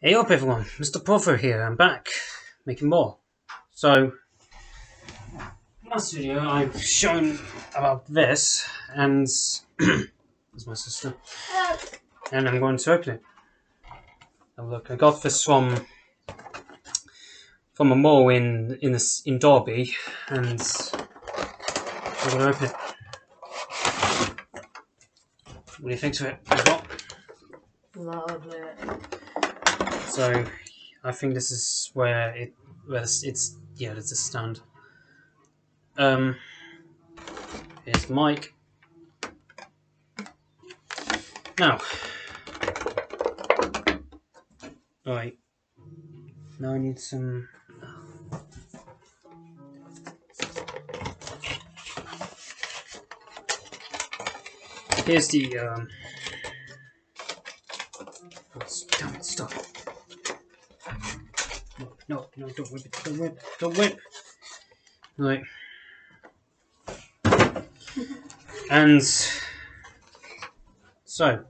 Hey up everyone, Mr. Protheroe here, I'm back, making more. So, last video I've shown about this, and there's my sister, and I'm going to open it. And look, I got this from from a mall in in this in Derby, and I'm going to open it. What do you think of it? Love it. So, I think this is where it, where it's, it's yeah, it's a stand. Um, here's mic. Now, right. Now I need some. Here's the um. Oh, damn it! Stop. No, no, don't whip it, don't whip, don't whip. Right. and so,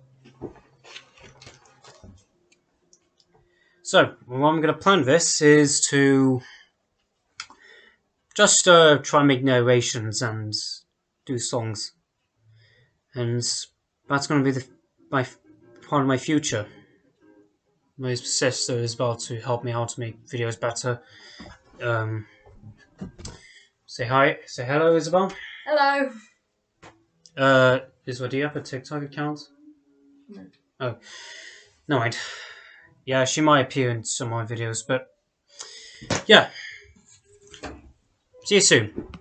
so what I'm going to plan this is to just uh, try and make narrations and do songs, and that's going to be the my part of my future my sister is about to help me out to make videos better. Um, say hi, say hello, Isabel. Hello. Uh, Isabel, do you have a TikTok account? No. Oh, no mind. Yeah, she might appear in some of my videos, but yeah. See you soon.